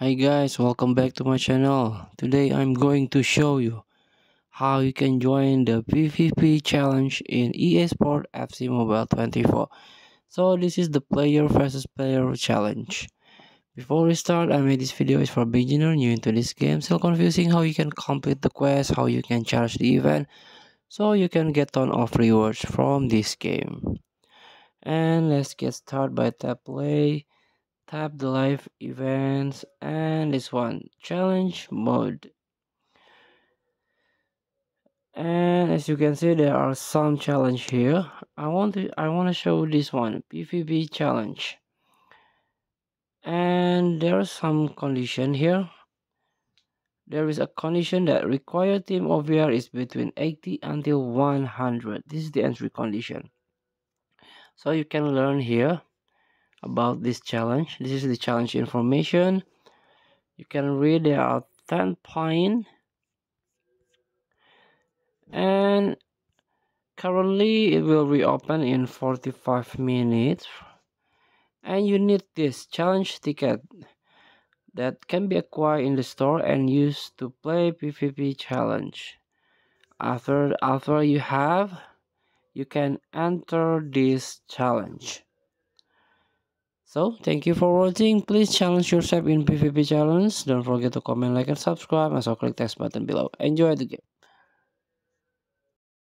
Hi guys, welcome back to my channel. Today I'm going to show you how you can join the PvP challenge in EA Sport FC Mobile 24. So this is the player versus player challenge. Before we start, I made this video is for beginner new into this game. Still confusing how you can complete the quest, how you can charge the event, so you can get ton of rewards from this game. And let's get started by tap play tap the live events and this one challenge mode. And as you can see there are some challenge here. I want to i want to show this one pvp challenge. And there are some condition here. There is a condition that required team of OVR is between 80 until 100 this is the entry condition. So you can learn here about this challenge. This is the challenge information. You can read there are 10 point and currently it will reopen in 45 minutes. And you need this challenge ticket that can be acquired in the store and used to play PvP challenge. After after you have you can enter this challenge so, thank you for watching. Please challenge yourself in PvP challenge. Don't forget to comment, like, and subscribe. And also click text button below. Enjoy the game.